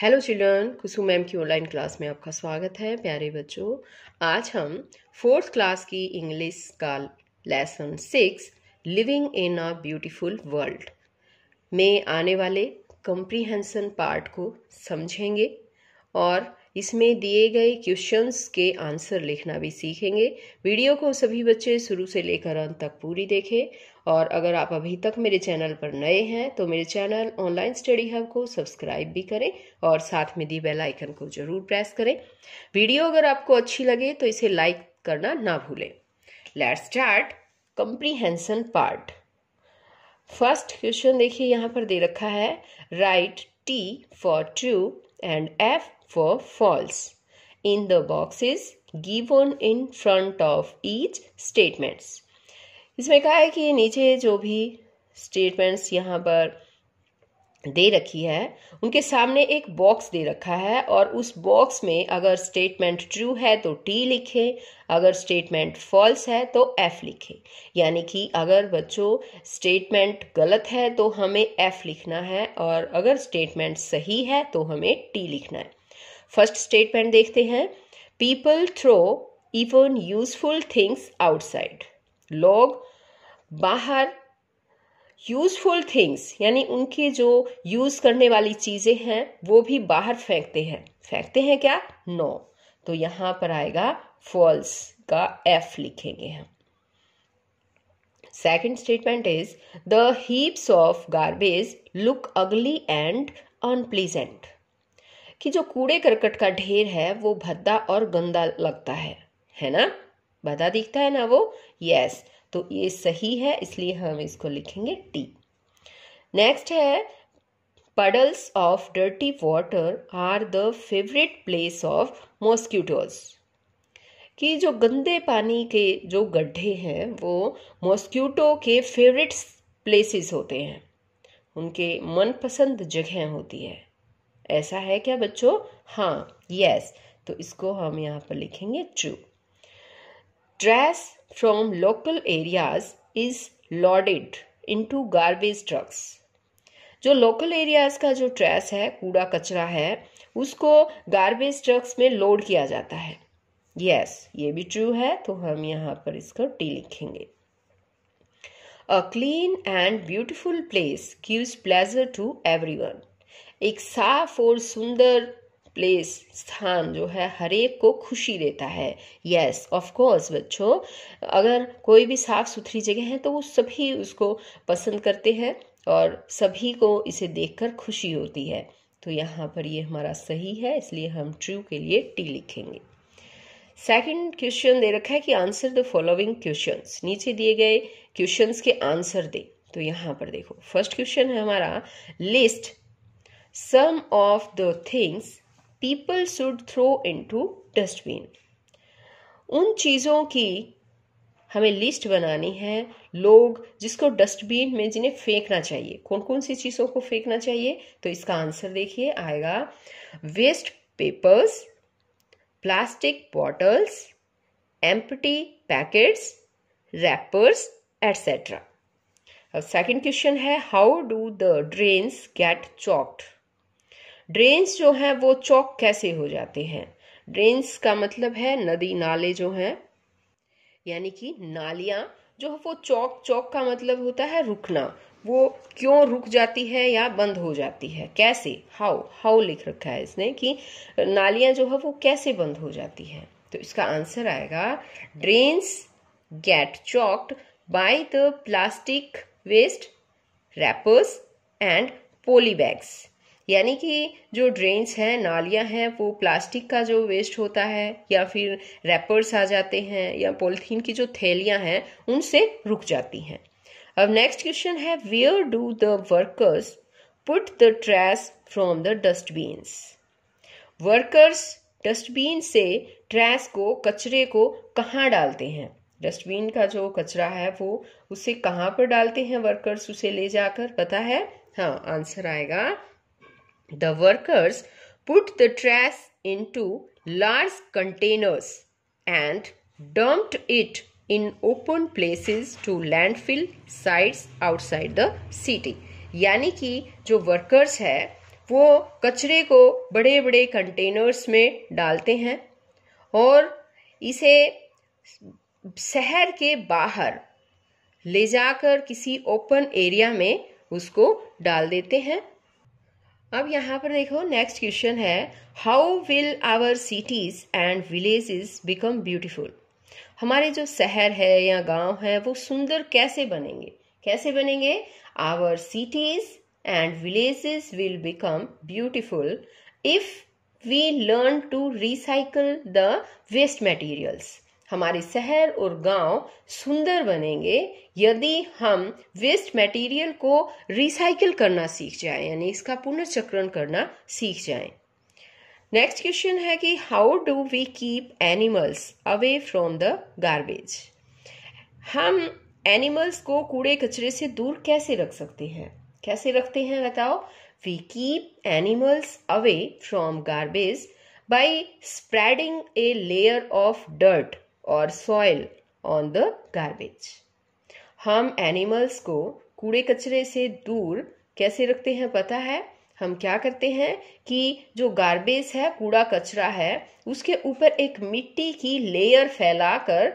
Hello children Kusum ma'am की online class में आपका स्वागत है, प्यारे बच्चों। आज हम फोर्थ क्लास की इंग्लिश का lesson six living in a beautiful world में आने वाले कंप्रीहेंशन पार्ट को समझेंगे और इसमें दिए गए क्वेश्चंस के आंसर लिखना भी सीखेंगे। वीडियो को सभी बच्चे शुरू से लेकर अंत तक पूरी देखें। और अगर आप अभी तक मेरे चैनल पर नए हैं तो मेरे चैनल ऑनलाइन स्टडी हब को सब्सक्राइब भी करें और साथ में दी बेल आइकन को ज़रूर प्रेस करें। वीडियो अगर आपको अच्छी लगे तो इसे लाइक करना ना भूलें। Let start comprehension part first question देखिए, यहाँ पर दे रखा है write T for true and F for false in the boxes, given in front of each statements. इसमें कहा है कि नीचे जो भी स्टेटमेंट्स यहाँ पर दे रखी है, उनके सामने एक बॉक्स दे रखा है और उस बॉक्स में अगर स्टेटमेंट ट्रू है तो टी लिखे, अगर स्टेटमेंट फॉल्स है तो एफ़ लिखे। यानी कि अगर बच्चों स्टेटमेंट गलत है तो हमें एफ़ लिखना है और अगर स्टेटमेंट सही है तो हमें टी लिखना है। फ़र्स्ट स्टेटमेंट देखते हैं। People throw even useful things outside लोग बाहर यूजफुल थिंग्स यानी उनके जो यूज़ करने वाली चीज़ें हैं, वो भी बाहर फेंकते हैं। फेंकते हैं क्या? No no. तो यहाँ पर आएगा फॉल्स का एफ़ लिखेंगे हम। Second statement is the heaps of garbage look ugly and unpleasant कि जो कूड़े करकट का ढेर है, वो भद्दा और गंदा लगता है। है ना? भद्दा दिखता है ना वो? यस तो ये सही है, इसलिए हम इसको लिखेंगे टी नेक्स्ट है puddles of dirty water are the favourite place of mosquitoes कि जो गंदे पानी के जो गड्ढे हैं, वो मॉस्क्यूटो के फेवरेट प्लेसेस होते हैं। उनके मनपसंद जगह होती है। ऐसा है क्या बच्चों? हाँ यस तो इसको हम यहाँ पर लिखेंगे true trash from local areas is loaded into garbage trucks जो लोकल एरियाज़ का जो ट्रेस है कूड़ा कचरा है उसको गार्बेज ट्रक्स में लोड किया जाता है। यस yes, ये भी ट्रू है तो हम यहाँ पर इसको टी लिखेंगे। A clean and beautiful place gives pleasure to everyone एक साफ़ और सुंदर प्लेस स्थान जो है, हर एक को खुशी देता है। यस ऑफ़ कोर्स बच्चों, अगर कोई भी साफ़ सुथरी जगह है तो वो सभी उसको पसंद करते हैं और सभी को इसे देखकर खुशी होती है। तो यहाँ पर ये हमारा सही है, इसलिए हम ट्रू के लिए टी लिखेंगे। सेकंड क्वेश्चन दे रखा है कि आंसर द फॉलोइंग क्वेश्चंस नीचे दिए गए क्वेश्चंस के आंसर दे। तो यहाँ पर देखो फ़र्स्ट क्वेश्चन है हमारा list some of the the things people throw into dustbin उन चीज़ों की हमें लिस्ट बनानी है लोग जिसको डस्टबिन में जिन्हें फेंकना चाहिए। कौन कौन सी चीज़ों को फेंकना चाहिए? तो इसका आंसर देखिए, आएगा waste papers plastic bottles empty packets wrappers etcetera अब सेकंड क्वेश्चन है how do the drains get choked drains जो है, वो चौक कैसे हो जाते हैं? ड्रेन्स का मतलब है नदी नाले जो हैं, यानी कि नालियाँ, जो वो चौक चौक का मतलब होता है रुकना। वो क्यों रुक जाती है या बंद हो जाती है? कैसे? हाउ हाउ लिख रखा है इसने कि नालियाँ जो है, वो कैसे बंद हो जाती है? तो इसका आंसर आएगा drains get choked by the plastic waste wrappers and poly bags यानी कि जो ड्रेन्स हैं, नालियाँ हैं, वो प्लास्टिक का जो वेस्ट होता है या फिर रैपर्स आ जाते हैं या पॉलिथीन की जो थैलियाँ हैं, उनसे रुक जाती हैं। अब नेक्स्ट क्वेश्चन है where do the workers put the trash from the dustbins workers dustbin से ट्रैश को, कचरे को कहाँ डालते हैं? डस्टबिन का जो कचरा है, वो उसे कहाँ पर डालते हैं वर्कर्स उसे ले जाकर? पता है? हाँ आंसर आएगा The workers put the trash into large containers and dumped it in open places to landfill sites outside the city. यानी कि जो वर्कर्स है वो कचरे को बड़े बड़े कंटेनर्स में डालते हैं और इसे शहर के बाहर ले जाकर किसी ओपन एरिया में उसको डाल देते हैं अब यहाँ पर देखो नेक्स्ट क्वेश्चन है how will our cities and villages become beautiful हमारे जो शहर है या गाँव है, वो सुंदर कैसे बनेंगे? कैसे बनेंगे? Our cities and villages will become beautiful if we learn to recycle the waste materials हमारे शहर और गाँव सुंदर बनेंगे यदि हम वेस्ट मटेरियल को रिसाइकिल करना सीख जाए, यानी इसका पुनर्चक्रण करना सीख जाए। नेक्स्ट क्वेश्चन है कि how do we keep animals away from the garbage हम एनिमल्स को कूड़े कचरे से दूर कैसे रख सकते हैं? कैसे रखते हैं बताओ? We keep animals away from garbage by spreading a layer of dirt और सॉइल ऑन द गार्बेज हम एनिमल्स को कूड़े कचरे से दूर कैसे रखते हैं पता है? हम क्या करते हैं कि जो गार्बेज है, कूड़ा कचरा है, उसके ऊपर एक मिट्टी की लेयर फैलाकर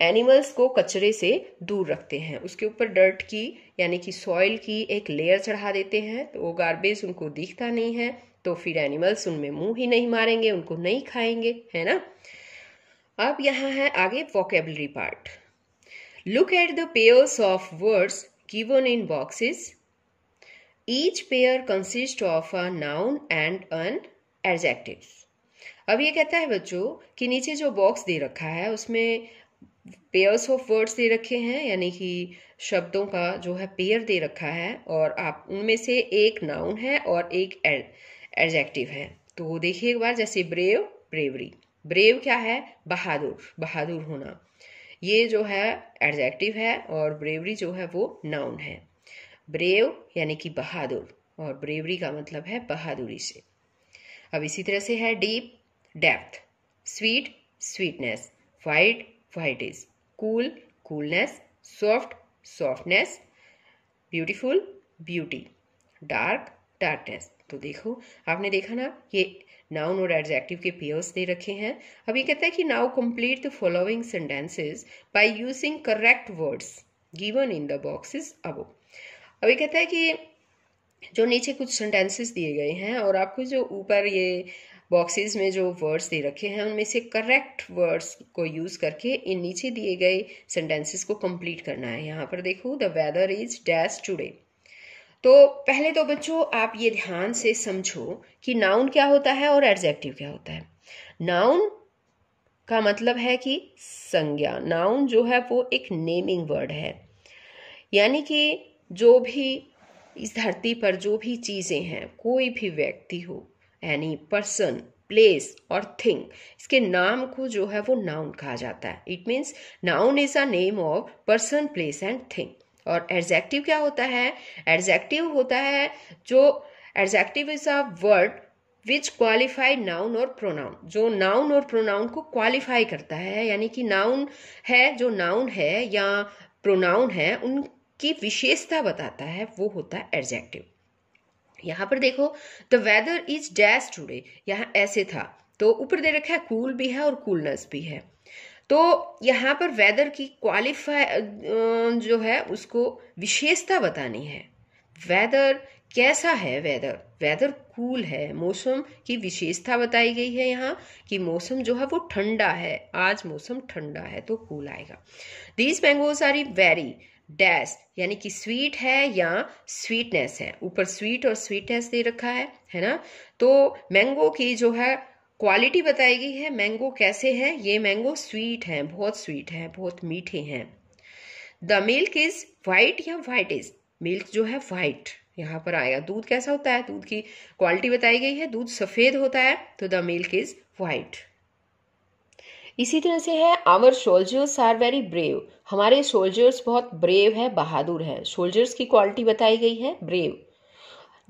एनिमल्स को कचरे से दूर रखते हैं। उसके ऊपर डर्ट की, यानी कि सॉइल की एक लेयर चढ़ा देते हैं तो वो गार्बेज उनको दिखता नहीं है तो फिर एनिमल्स उनमें मुँह ही नहीं मारेंगे, उनको नहीं खाएँगे, है ना? अब यहाँ है आगे vocabulary part look at the pairs of words given in boxes each pair consist of a noun and an adjective अब ये कहता है बच्चों कि नीचे जो बॉक्स दे रखा है, उसमें पेयर्स ऑफ़ वर्ड्स दे रखे हैं, यानी कि शब्दों का जो है पेयर दे रखा है, और आप उनमें से एक नाउन है और एक एडजेक्टिव है। तो देखिए एक बार जैसे ब्रेव ब्रेवरी ब्रेव क्या है? बहादुर बहादुर होना। ये जो है एडजेक्टिव है और ब्रेवरी जो है वो नाउन है। ब्रेव यानी कि बहादुर और ब्रेवरी का मतलब है बहादुरी से। अब इसी तरह से है deep depth sweet sweetness white white is cool coolness soft softness beautiful beauty dark darkness तो देखो, आपने देखा ना, ये नाउन और एडजेक्टिव के पेयर्स दे रखे हैं। अब ये कहता है कि now complete the following sentences by using correct words given in the boxes अब अब ये कहता है कि जो नीचे कुछ सेंटेंसेस दिए गए हैं और आपको जो ऊपर ये बॉक्सेस में जो वर्ड्स दे रखे हैं, उनमें से करेक्ट वर्ड्स को यूज़ करके इन नीचे दिए गए सेंटेंसेस को कंप्लीट करना है। यहाँ पर देखो the weather is dash today तो पहले तो बच्चों, आप ये ध्यान से समझो कि नाउन क्या होता है और एडजेक्टिव क्या होता है। नाउन का मतलब है कि संज्ञा। नाउन जो है वो एक नेमिंग वर्ड है। यानी कि जो भी इस धरती पर जो भी चीज़ें हैं, कोई भी व्यक्ति हो यानी पर्सन प्लेस और थिंग इसके नाम को जो है वो नाउन कहा जाता है। It means noun is a name of person place and thing और एडजेक्टिव क्या होता है? एडजेक्टिव होता है जो adjective is a word which qualify noun और प्रोनाउन जो नाउन और प्रोनाउन को क्वालिफाई करता है, यानी कि नाउन है, जो नाउन है या प्रोनाउन है, उनकी विशेषता बताता है, वो होता है एडजेक्टिव यहाँ पर देखो the weather is dash today यहाँ ऐसे था। तो ऊपर दे रखा है कूल भी है और कूलनेस भी है। तो यहाँ पर वेदर की क्वालिफाई जो है, उसको विशेषता बतानी है। वेदर कैसा है? वेदर वेदर कूल है। मौसम की विशेषता बताई गई है यहाँ कि मौसम जो है वो ठंडा है। आज मौसम ठंडा है तो कूल आएगा। These mangoes are very dash यानी कि स्वीट है या स्वीटनेस है। ऊपर स्वीट और स्वीटनेस दे रखा है है ना? तो मैंगो की जो है क्वालिटी बताई गई है, मैंगो कैसे है? ये मैंगो स्वीट है, बहुत स्वीट है, बहुत मीठे हैं। द मिल्क इज़ वाइट या वाइट इज़? मिल्क जो है वाइट यहाँ पर आएगा दूध कैसा होता है? दूध की क्वालिटी बताई गई है, दूध सफ़ेद होता है तो द मिल्क इज़ वाइट इसी तरह से है our soldiers are very brave हमारे सोल्जर्स बहुत ब्रेव है, बहादुर है। सोल्जर्स की क्वालिटी बताई गई है brave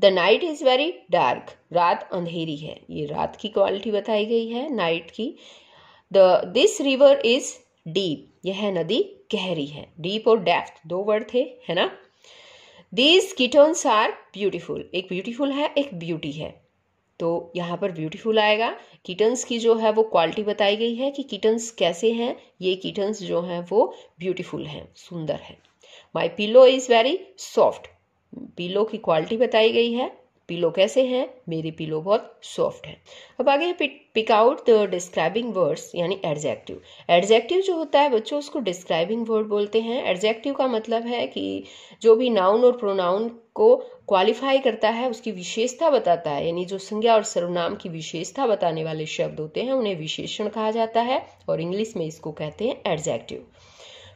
the night is very dark रात अंधेरी है। ये रात की क्वालिटी बताई गई है नाइट की। The this river is deep यह नदी गहरी है। डीप और डेफ्थ दो वर्ड थे, है ना? दीज किटन्स आर ब्यूटीफुल एक ब्यूटीफुल है, एक ब्यूटी है। तो यहाँ पर ब्यूटीफुल आएगा। किटन्स की जो है वो क्वालिटी बताई गई है कि किटन्स कैसे हैं। ये किटन्स जो हैं वो ब्यूटीफुल हैं, सुंदर है। My pillow is very soft pillow की क्वालिटी बताई गई है। पिलो कैसे हैं? मेरी पिलो बहुत सॉफ्ट है। अब आगे pick out the describing words, यानी एडजेक्टिव। एडजेक्टिव जो होता है, बच्चों उसको डिस्क्राइबिंग वर्ड बोलते हैं। एडजेक्टिव का मतलब है कि जो भी नाउन और प्रोनाउन को क्वालिफाई करता है, उसकी विशेषता बताता है। यानी जो संज्ञा और सर्वनाम की विशेषता बताने वाले शब्द होते हैं, उन्हें विशेषण कहा जाता है और इंग्लिश में इसको कहते हैं adjective.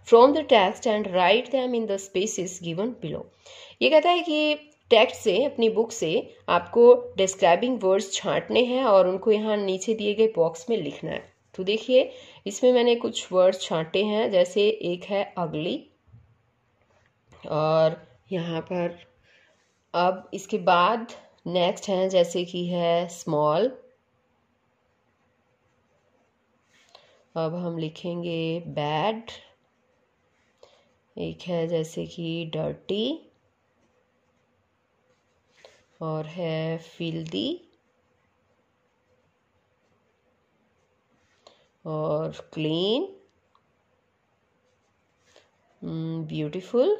From the text and write them in the spaces given below ये कहता है कि टेक्स्ट से, अपनी बुक से आपको डिस्क्राइबिंग वर्ड्स छांटने हैं और उनको यहाँ नीचे दिए गए बॉक्स में लिखना है। तो देखिए, इसमें मैंने कुछ वर्ड्स छांटे हैं, जैसे एक है अगली और यहाँ पर अब इसके बाद नेक्स्ट है, जैसे कि है स्मॉल अब हम लिखेंगे बैड एक है जैसे कि डर्टी और है फिल्दी और क्लीन ब्यूटीफुल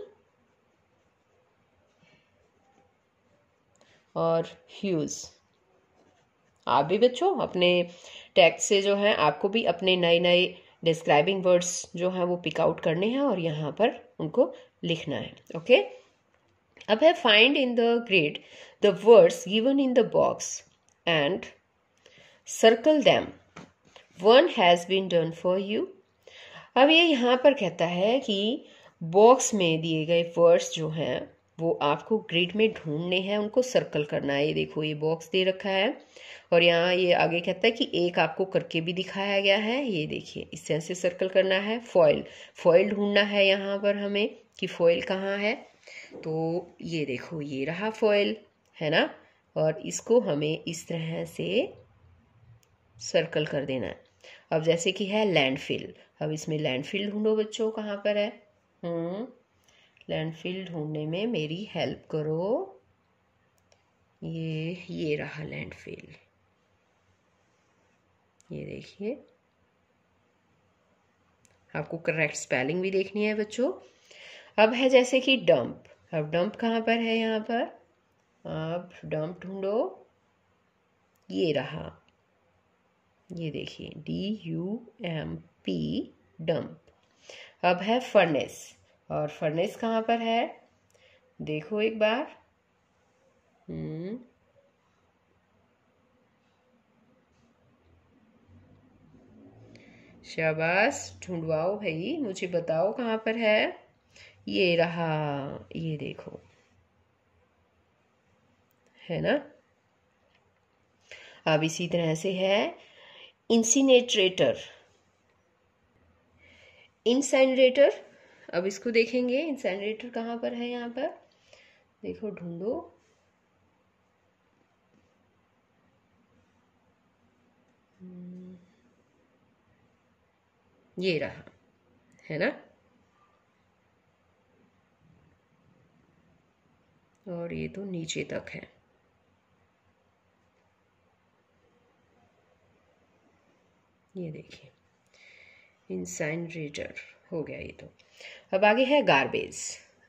और ह्यूज आप भी बच्चों अपने टेक्स्ट से जो है, आपको भी अपने नए नए डिस्क्राइबिंग वर्ड्स जो हैं वो पिक आउट करने हैं और यहाँ पर उनको लिखना है ओके अब है find in the grid the words given in the box and circle them one has been done for you अब ये यहाँ पर कहता है कि बॉक्स में दिए गए वर्ड्स जो हैं, वो आपको ग्रिड में ढूँढने हैं, उनको सर्कल करना है। ये देखो, ये बॉक्स दे रखा है और यहाँ ये आगे कहता है कि एक आपको करके भी दिखाया गया है। ये देखिए, इस तरह से सर्कल करना है। फॉइल फॉइल ढूंढना है यहाँ पर हमें कि फॉइल कहाँ है। तो ये देखो, ये रहा फॉइल है ना? और इसको हमें इस तरह से सर्कल कर देना है। अब जैसे कि है लैंडफिल अब इसमें लैंडफिल ढूंढो बच्चों, कहाँ पर है? हम्म लैंडफिल ढूँढने में मेरी हेल्प करो। ये ये रहा लैंडफिल ये देखिए। आपको करेक्ट स्पेलिंग भी देखनी है बच्चों। अब है जैसे कि डंप अब डंप कहाँ पर है यहाँ पर? आप डंप ढूंढो. ये रहा. ये देखिए. D U M P dump अब है फर्नेस और फर्नेस कहाँ पर है? देखो एक बार. हम्म. शाबाश. ढूंढवाओ भाई. मुझे बताओ कहाँ पर है? ये रहा, ये देखो। है ना? अब इसी तरह से है इंसिनेट्रेटर। इंसैनरेटर अब इसको देखेंगे। इंसैनरेटर कहाँ पर है यहाँ पर? देखो, ढूंढो। ये रहा, है ना? और ये तो नीचे तक है। ये देखिए इंसाइनरेटर हो गया ये तो। अब आगे है गार्बेज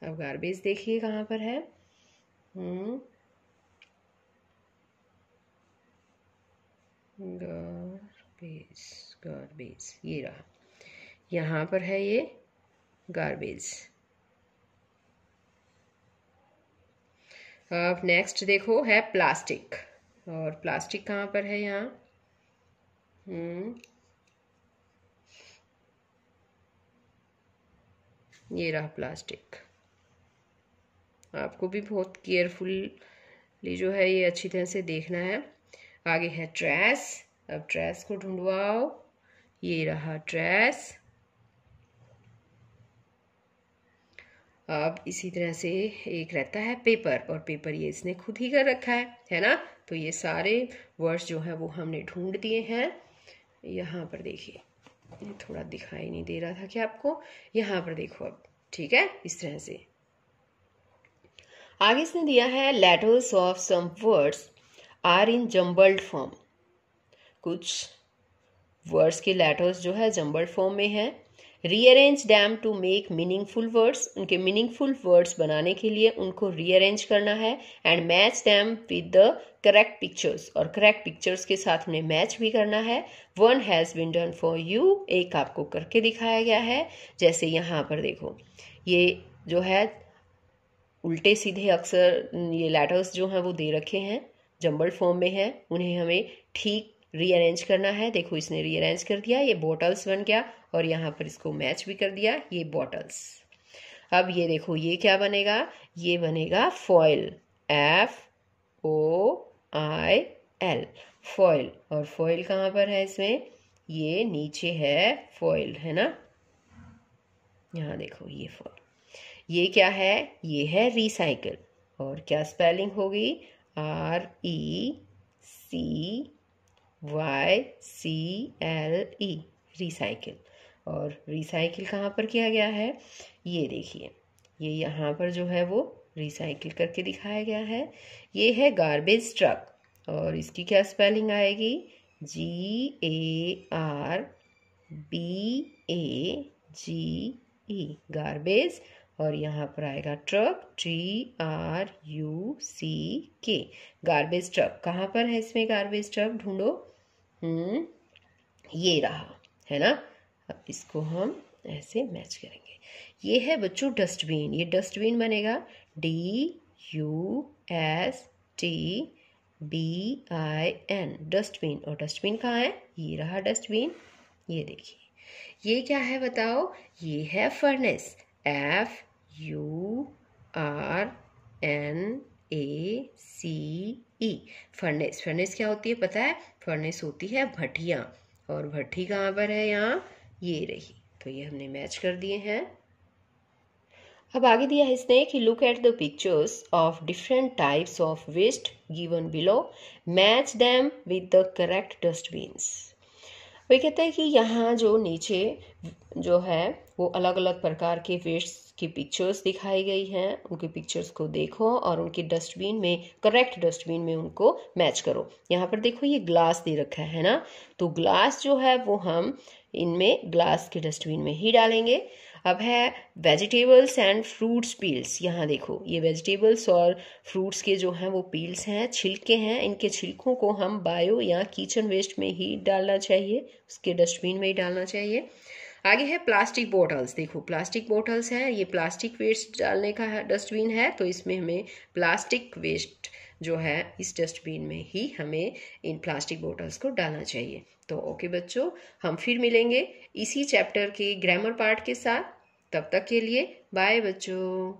अब गार्बेज देखिए कहाँ पर है। हम्म। गार्बेज गार्बेज ये रहा। यहाँ पर है ये गार्बेज अब नेक्स्ट देखो है प्लास्टिक और प्लास्टिक कहाँ पर है यहाँ? हम्म। ये रहा प्लास्टिक आपको भी बहुत केयरफुली जो है ये अच्छी तरह से देखना है। आगे है ट्रेस अब ट्रेस को ढूंढवाओ। ये रहा ट्रेस अब इसी तरह से एक रहता है पेपर और पेपर ये इसने खुद ही कर रखा है है ना? तो ये सारे वर्ड्स जो है वो हमने ढूंढ दिए हैं। यहाँ पर देखिए थोड़ा दिखाई नहीं दे रहा था कि आपको? यहाँ पर देखो अब, ठीक है? इस तरह से। आगे इसने दिया है letters of some words are in jumbled form कुछ वर्ड्स के लेटर्स जो है जम्बल्ड फॉर्म में है। Rearrange them to make meaningful words उनके मीनिंगफुल वर्ड्स बनाने के लिए उनको रीअरेंज करना है and match them with the correct pictures और करेक्ट पिक्चर्स के साथ उन्हें मैच भी करना है. One has been done for you एक आपको करके दिखाया गया है. जैसे यहाँ पर देखो, ये जो है, उल्टे सीधे अक्सर ये लेटर्स जो हैं वो दे रखे हैं जम्बल्ड फॉर्म में है. उन्हें हमें ठीक रीअरेंज करना है। देखो, इसने रीअरेंज कर दिया, ये बॉटल्स बन गया और यहाँ पर इसको मैच भी कर दिया, ये बॉटल्स अब ये देखो, ये क्या बनेगा? ये बनेगा foil F O I L foil और फॉयल कहाँ पर है इसमें? ये नीचे है फॉयल है ना? यहाँ देखो, ये फॉयल ये क्या है? ये है रिसाइकल और क्या स्पेलिंग होगी? R E C Y C L E recycle और रिसाइकिल कहाँ पर किया गया है? ये देखिए, ये यहाँ पर जो है वो रिसाइकिल करके दिखाया गया है। ये है गार्बेज ट्रक और इसकी क्या स्पेलिंग आएगी? G A R B A G E garbage और यहाँ पर आएगा truck T R U C K garbage truck कहाँ पर है इसमें गार्बेज ट्रक ढूंढो। हम्म ये रहा, है ना? अब इसको हम ऐसे मैच करेंगे। ये है बच्चों डस्टबिन ये डस्टबिन बनेगा D U S T B I N dustbin और डस्टबिन कहाँ है? ये रहा डस्टबिन ये देखिए। ये क्या है बताओ? ये है furnace F U R N A C E furnace furnace क्या होती है पता है? फर्नेस होती है भट्टियाँ और भट्टी कहाँ पर है यहाँ? ये रही। तो ये हमने मैच कर दिए हैं। अब आगे दिया है इसने कि look at the pictures of different types of waste given below match them with the correct dustbins वे कहते हैं कि यहाँ जो नीचे जो है, वो अलग अलग प्रकार के वेस्ट की पिक्चर्स दिखाई गई हैं। उनके पिक्चर्स को देखो और उनके डस्टबिन में करेक्ट डस्टबिन में उनको मैच करो। यहाँ पर देखो, ये ग्लास दे रखा है ना? तो ग्लास जो है, वो हम इनमें ग्लास के डस्टबिन में ही डालेंगे। अब है वेजिटेबल्स एंड फ्रूट्स पील्स यहाँ देखो, ये वेजिटेबल्स और फ्रूट्स के जो हैं, वो पील्स हैं, छिलके हैं। इनके छिलकों को हम बायो या किचन वेस्ट में ही डालना चाहिए, उसके डस्टबिन में ही डालना चाहिए। आगे है प्लास्टिक बॉटल्स देखो प्लास्टिक बोटल्स हैं, ये प्लास्टिक वेस्ट डालने का डस्टबिन है तो इसमें हमें प्लास्टिक वेस्ट जो है इस डस्टबिन में ही हमें इन प्लास्टिक बोटल्स को डालना चाहिए। तो ओके बच्चों, हम फिर मिलेंगे इसी चैप्टर के ग्रामर पार्ट के साथ। तब तक के लिए बाय बच्चों।